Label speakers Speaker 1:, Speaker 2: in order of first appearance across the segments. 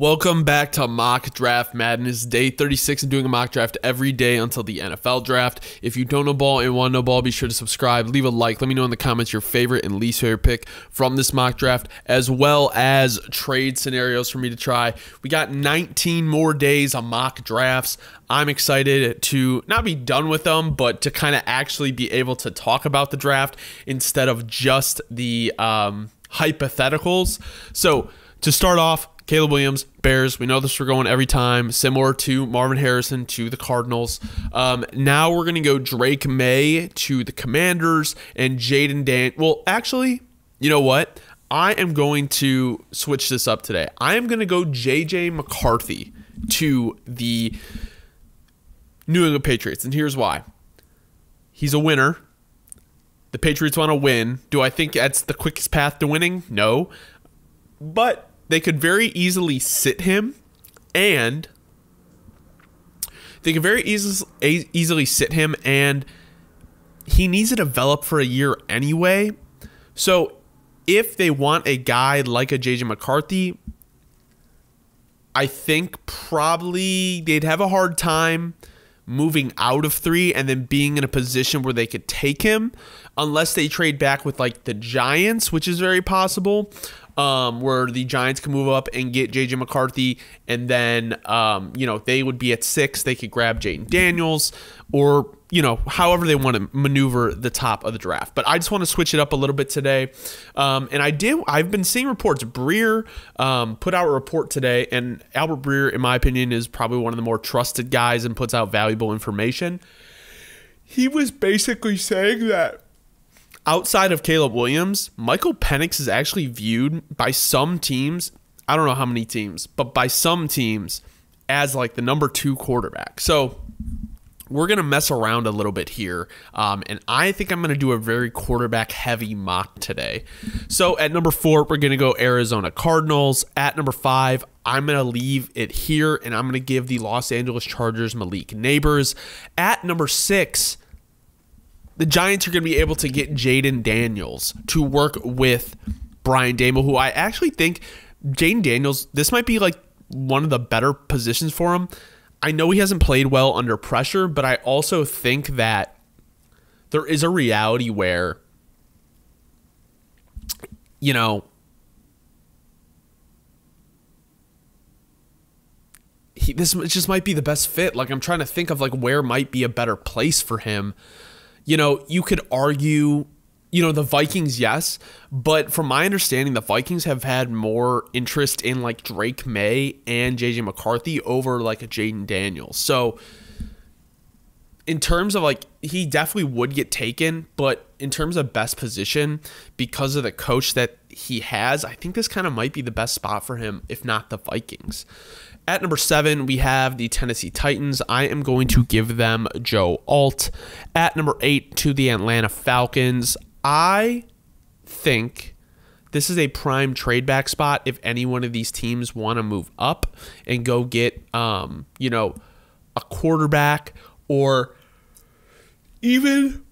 Speaker 1: Welcome back to Mock Draft Madness, day 36. I'm doing a mock draft every day until the NFL draft. If you don't know ball and want to know ball, be sure to subscribe, leave a like, let me know in the comments your favorite and least favorite pick from this mock draft, as well as trade scenarios for me to try. We got 19 more days of mock drafts. I'm excited to not be done with them, but to kind of actually be able to talk about the draft instead of just the um, hypotheticals. So, to start off, Caleb Williams, Bears. We know this we're going every time, similar to Marvin Harrison to the Cardinals. Um, now we're going to go Drake Maye to the Commanders and Jayden Dan. Well, actually, you know what? I am going to switch this up today. I am going to go JJ McCarthy to the New England Patriots. And here's why he's a winner. The Patriots want to win. Do I think that's the quickest path to winning? No. But they could very easily sit him and they could very easily easily sit him and he needs to develop for a year anyway. So if they want a guy like a JJ McCarthy, I think probably they'd have a hard time moving out of three and then being in a position where they could take him unless they trade back with like the Giants, which is very possible um, where the Giants can move up and get JJ McCarthy, and then um, you know they would be at six. They could grab Jayden Daniels, or you know however they want to maneuver the top of the draft. But I just want to switch it up a little bit today, um, and I did. I've been seeing reports. Breer um, put out a report today, and Albert Breer, in my opinion, is probably one of the more trusted guys and puts out valuable information. He was basically saying that outside of Caleb Williams, Michael Penix is actually viewed by some teams, I don't know how many teams, but by some teams as like the number two quarterback. So we're going to mess around a little bit here. Um, and I think I'm going to do a very quarterback heavy mock today. So at number four, we're going to go Arizona Cardinals. At number five, I'm going to leave it here and I'm going to give the Los Angeles Chargers Malik Nabers. At number six, the Giants are going to be able to get Jayden Daniels to work with Brian Daboll, who I actually think Jayden Daniels, this might be like one of the better positions for him. I know he hasn't played well under pressure, but I also think that there is a reality where, you know, he, this just might be the best fit. Like I'm trying to think of like where might be a better place for him you know, you could argue, you know, the Vikings, yes, but from my understanding, the Vikings have had more interest in like Drake Maye and JJ McCarthy over like a Jayden Daniels. So, in terms of like he definitely would get taken, but in terms of best position, because of the coach that he has, I think this kind of might be the best spot for him, if not the Vikings. At number seven, we have the Tennessee Titans. I am going to give them Joe Alt. At number eight, to the Atlanta Falcons. I think this is a prime trade back spot if any one of these teams want to move up and go get, um, you know, a quarterback or even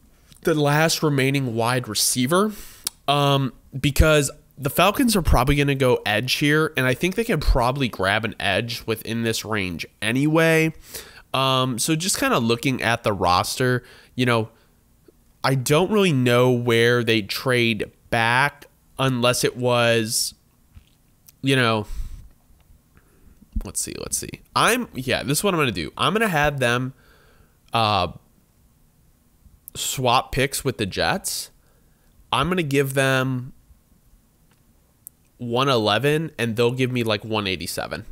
Speaker 1: the last remaining wide receiver. Um, because the Falcons are probably going to go edge here, and I think they can probably grab an edge within this range anyway. Um, so just kind of looking at the roster, you know, I don't really know where they trade back unless it was, you know, let's see, let's see. I'm yeah, this is what I'm gonna do. I'm gonna have them uh swap picks with the Jets. I'm gonna give them 111 and they'll give me like 187.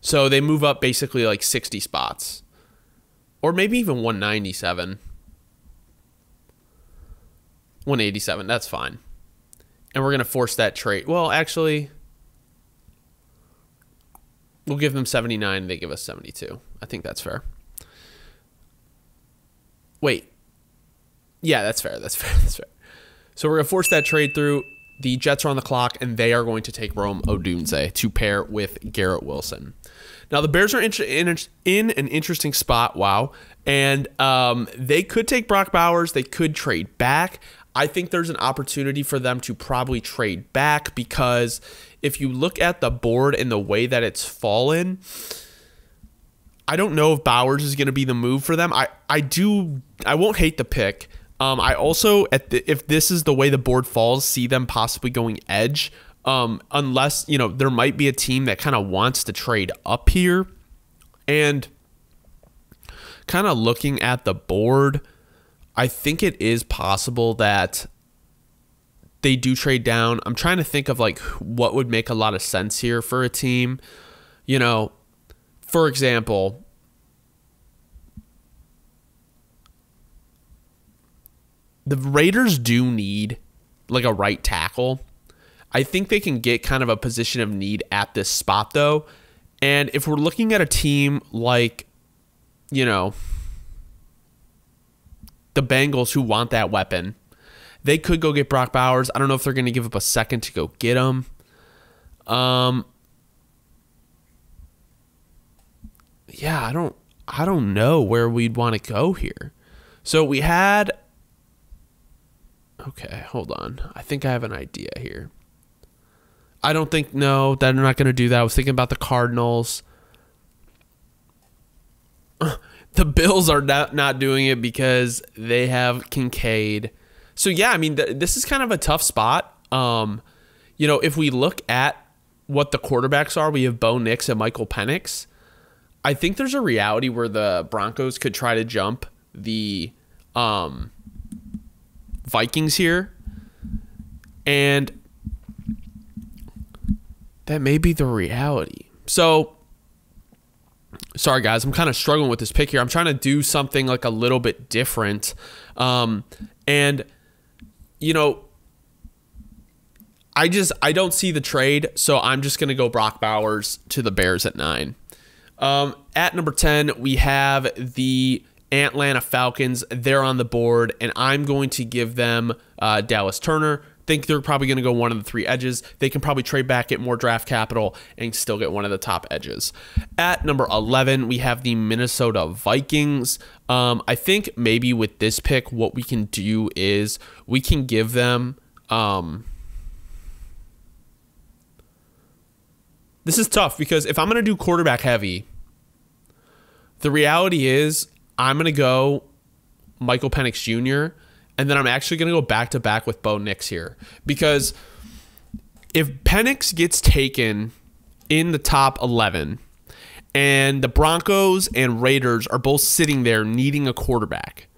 Speaker 1: So they move up basically like 60 spots. Or maybe even 197. 187, that's fine. And we're going to force that trade. Well, actually, we'll give them 79 they give us 72. I think that's fair. Wait. Yeah, that's fair. That's fair. That's fair. So we're going to force that trade through the Jets are on the clock, and they are going to take Rome Odunze to pair with Garrett Wilson. Now the Bears are in, in, in an interesting spot. Wow, and um, they could take Brock Bowers. They could trade back. I think there's an opportunity for them to probably trade back because if you look at the board and the way that it's fallen, I don't know if Bowers is going to be the move for them. I, I do I won't hate the pick. Um, I also at the, if this is the way the board falls, see them possibly going edge. Um, unless you know there might be a team that kind of wants to trade up here, and kind of looking at the board, I think it is possible that they do trade down. I'm trying to think of like what would make a lot of sense here for a team. You know, for example, the Raiders do need like a right tackle. I think they can get kind of a position of need at this spot though. And if we're looking at a team like, you know, the Bengals who want that weapon, they could go get Brock Bowers. I don't know if they're going to give up a second to go get him. Um, yeah, I don't, I don't know where we'd want to go here. So we had. Okay, hold on. I think I have an idea here. I don't think no, that I'm not going to do that. I was thinking about the Cardinals. The Bills are not not doing it because they have Kincaid. So yeah, I mean th- this is kind of a tough spot. Um, you know, if we look at what the quarterbacks are, we have Bo Nix and Michael Penix. I think there's a reality where the Broncos could try to jump the um, Vikings here, and that may be the reality. So, sorry guys, I'm kind of struggling with this pick here. I'm trying to do something like a little bit different, um, and you know, I just I don't see the trade, so I'm just gonna go Brock Bowers to the Bears at nine. Um, at number ten, we have the Atlanta Falcons. They're on the board, and I'm going to give them uh, Dallas Turner think they're probably going to go one of the three edges. They can probably trade back, get more draft capital, and still get one of the top edges. At number 11, we have the Minnesota Vikings. Um, I think maybe with this pick, what we can do is we can give them. Um, this is tough because if I'm going to do quarterback heavy, the reality is I'm going to go Michael Penix Jr and then I'm actually going to go back to back with Bo Nix here because if Penix gets taken in the top 11 and the Broncos and Raiders are both sitting there needing a quarterback,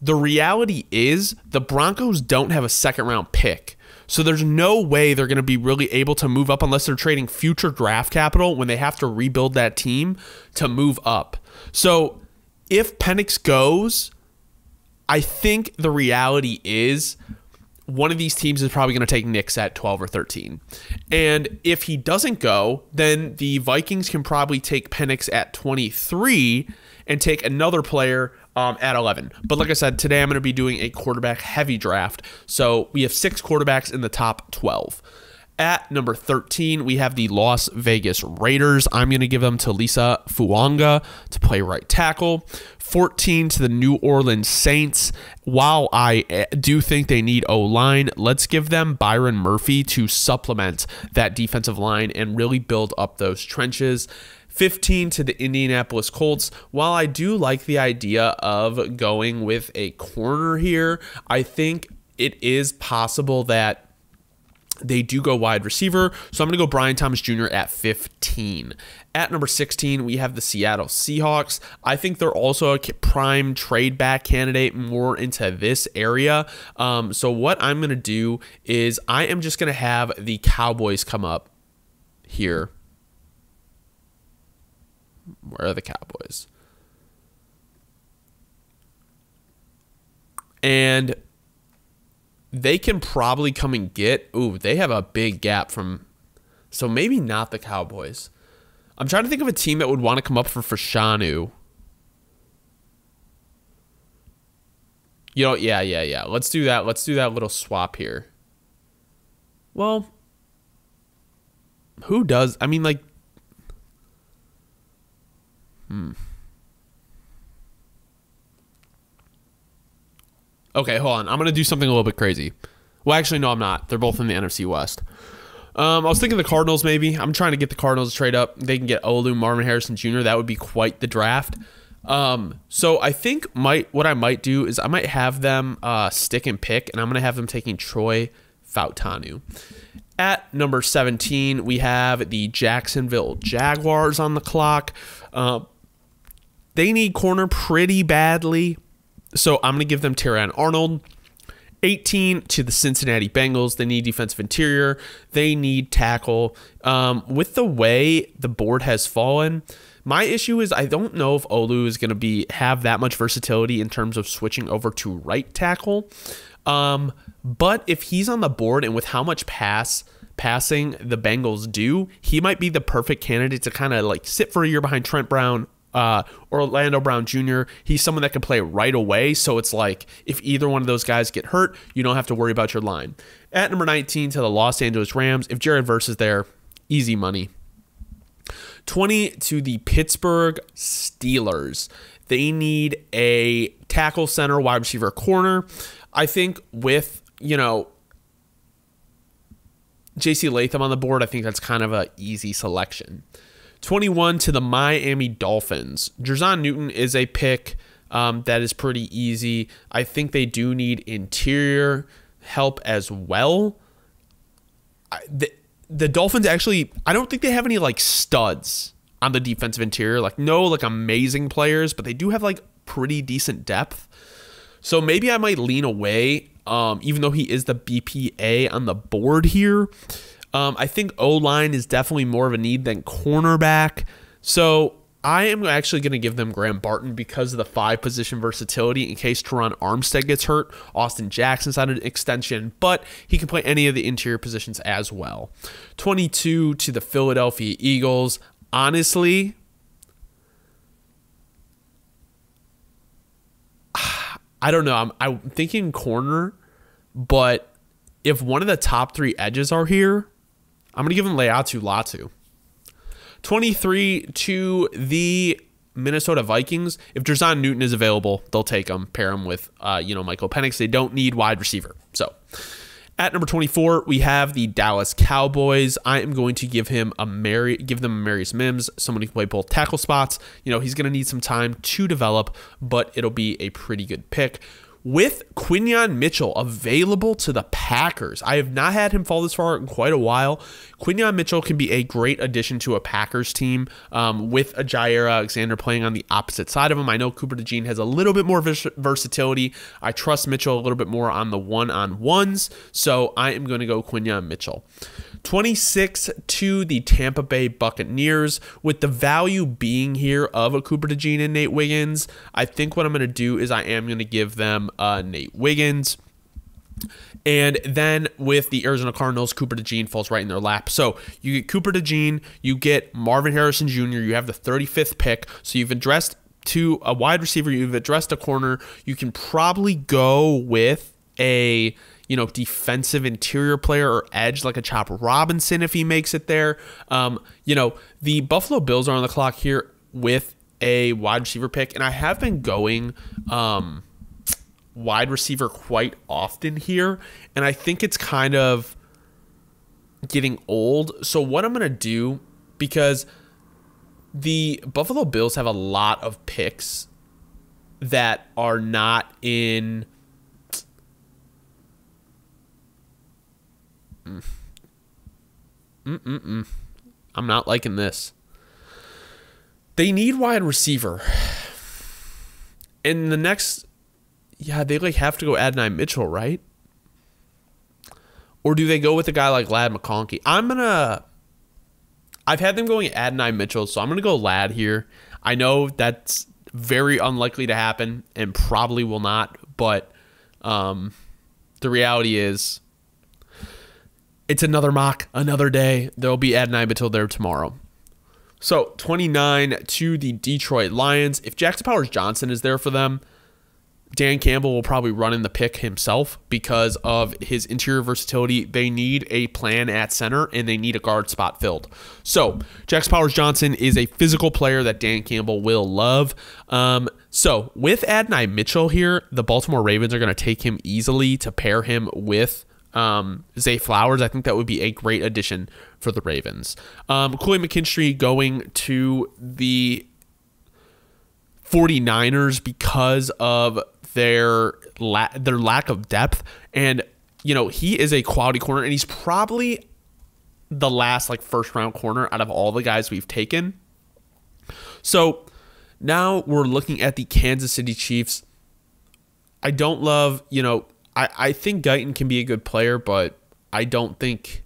Speaker 1: the reality is the Broncos don't have a second round pick. So there's no way they're going to be really able to move up unless they're trading future draft capital when they have to rebuild that team to move up. So if Penix goes, I think the reality is one of these teams is probably going to take Nix at 12 or 13. And if he doesn't go, then the Vikings can probably take Penix at 23 and take another player um, at 11. But like I said, today I'm going to be doing a quarterback heavy draft. So we have six quarterbacks in the top 12. At number 13, we have the Las Vegas Raiders. I'm going to give them Taliese Fuaga to play right tackle. 14 to the New Orleans Saints. While I eh, do think they need O line, let's give them Byron Murphy to supplement that defensive line and really build up those trenches. 15 to the Indianapolis Colts. While I do like the idea of going with a corner here, I think it is possible that they do go wide receiver. So I'm going to go Brian Thomas Jr. at 15. At number 16, we have the Seattle Seahawks. I think they're also a prime trade back candidate more into this area. Um, so what I'm going to do is I am just going to have the Cowboys come up here. Where are the Cowboys? And they can probably come and get. Ooh, they have a big gap from. So maybe not the Cowboys. I'm trying to think of a team that would want to come up for Fashanu. You know, yeah, yeah, yeah. Let's do that. Let's do that little swap here. Well, who does? I mean, like, Okay, hold on. I'm going to do something a little bit crazy. Well, actually, no, I'm not. They're both in the NFC West. Um, I was thinking the Cardinals maybe. I'm trying to get the Cardinals to trade up. They can get Olu, Marvin Harrison Jr. That would be quite the draft. Um, so I think might what I might do is I might have them uh, stick and pick, and I'm gonna have them taking Troy Fautanu. At number 17, we have the Jacksonville Jaguars on the clock. Uh, they need corner pretty badly, so I'm gonna give them Terrion Arnold. 18 to the Cincinnati Bengals. They need defensive interior. They need tackle. Um, with the way the board has fallen, my issue is I don't know if Olu is going to be have that much versatility in terms of switching over to right tackle. Um, but if he's on the board and with how much pass passing the Bengals do, he might be the perfect candidate to kind of like sit for a year behind Trent Brown, uh, Orlando Brown Jr. He's someone that can play right away. So it's like if either one of those guys get hurt, you don't have to worry about your line. At number 19 to the Los Angeles Rams, if Jared Verse is there, easy money. 20 to the Pittsburgh Steelers. They need a tackle center, wide receiver, corner. I think with, you know, JC Latham on the board, I think that's kind of an easy selection. 21 to the Miami Dolphins. Jer'Zhan Newton is a pick um, that is pretty easy. I think they do need interior help as well. I, the, the Dolphins actually, I don't think they have any like studs on the defensive interior. Like no like amazing players, but they do have like pretty decent depth. So maybe I might lean away, um, even though he is the BPA on the board here. Um, I think O line is definitely more of a need than cornerback. So I am actually going to give them Graham Barton because of the five position versatility in case Terron Armstead gets hurt. Austin Jackson's on an extension, but he can play any of the interior positions as well. 22 to the Philadelphia Eagles. Honestly, I don't know. I'm, I'm thinking corner, but if one of the top three edges are here, I'm going to give him Laiatu Latu. 23 to the Minnesota Vikings. If Jer'Zhan Newton is available, they'll take him, pair him with, uh, you know, Michael Penix. They don't need wide receiver. So at number 24, we have the Dallas Cowboys. I am going to give him a Mary, give them Amarius Mims, someone who can play both tackle spots. You know, he's going to need some time to develop, but it'll be a pretty good pick with Quinyon Mitchell available to the Packers. I have not had him fall this far in quite a while. Quinyon Mitchell can be a great addition to a Packers team um, with a Jaire Alexander playing on the opposite side of him. I know Cooper DeJean has a little bit more vers- versatility. I trust Mitchell a little bit more on the one on ones, so I am going to go Quinyon Mitchell. 26 to the Tampa Bay Buccaneers. With the value being here of a Cooper DeJean and Nate Wiggins, I think what I'm going to do is I am going to give them uh, Nate Wiggins. And then with the Arizona Cardinals, Cooper DeJean falls right in their lap. So you get Cooper DeJean, you get Marvin Harrison Jr., you have the 35th pick. So you've addressed to a wide receiver, you've addressed a corner. You can probably go with a you know, defensive interior player or edge like a Chop Robinson if he makes it there. Um, you know, the Buffalo Bills are on the clock here with a wide receiver pick, and I have been going um, wide receiver quite often here, and I think it's kind of getting old. So what I'm gonna do because the Buffalo Bills have a lot of picks that are not in Mm-mm-mm. I'm not liking this. They need wide receiver. In the next, yeah, they like have to go Adonai Mitchell, right? Or do they go with a guy like Ladd McConkey? I'm gonna. I've had them going Adonai Mitchell, so I'm gonna go Ladd here. I know that's very unlikely to happen and probably will not, but um, the reality is it's another mock, another day. There'll be Adonai Mitchell there tomorrow. So 29 to the Detroit Lions. If Jackson Powers Johnson is there for them, Dan Campbell will probably run in the pick himself because of his interior versatility. They need a plan at center and they need a guard spot filled. So, Jax Powers Johnson is a physical player that Dan Campbell will love. Um, so, with Adonai Mitchell here, the Baltimore Ravens are going to take him easily to pair him with um, Zay Flowers. I think that would be a great addition for the Ravens. Um, Koy McKinstry going to the 49ers because of their la- their lack of depth and you know he is a quality corner and he's probably the last like first round corner out of all the guys we've taken so now we're looking at the Kansas City Chiefs I don't love you know I, I think Guyton can be a good player but I don't think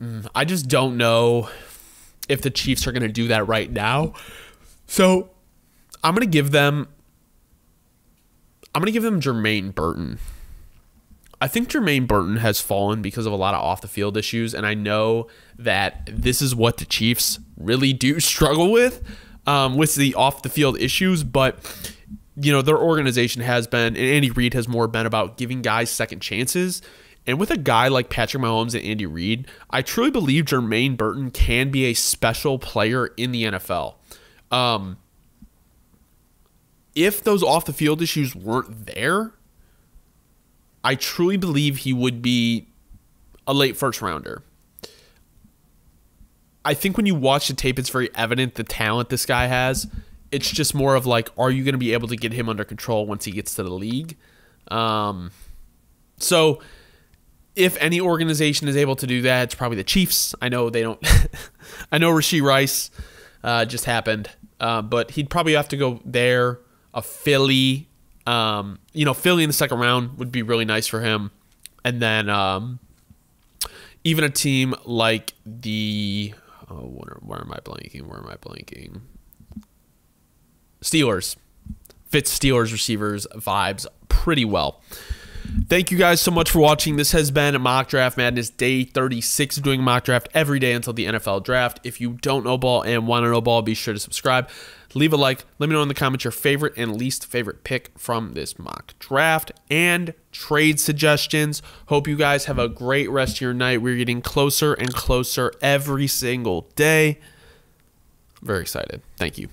Speaker 1: mm, I just don't know if the Chiefs are going to do that right now so I'm gonna give them. I'm gonna give them Jermaine Burton. I think Jermaine Burton has fallen because of a lot of off the field issues, and I know that this is what the Chiefs really do struggle with, um, with the off the field issues. But you know their organization has been, and Andy Reid has more been about giving guys second chances. And with a guy like Patrick Mahomes and Andy Reid, I truly believe Jermaine Burton can be a special player in the NFL. Um, if those off the field issues weren't there, I truly believe he would be a late first rounder. I think when you watch the tape, it's very evident the talent this guy has. It's just more of like, are you going to be able to get him under control once he gets to the league? Um, so, if any organization is able to do that, it's probably the Chiefs. I know they don't. I know Rashee Rice uh, just happened. Uh, but he'd probably have to go there. A Philly, um, you know, Philly in the second round would be really nice for him, and then um, even a team like the oh, where, where am I blanking? Where am I blanking? Steelers fits Steelers receivers vibes pretty well. Thank you guys so much for watching. This has been Mock Draft Madness Day 36 of doing mock draft every day until the NFL draft. If you don't know ball and want to know ball, be sure to subscribe. Leave a like. Let me know in the comments your favorite and least favorite pick from this mock draft and trade suggestions. Hope you guys have a great rest of your night. We're getting closer and closer every single day. Very excited. Thank you.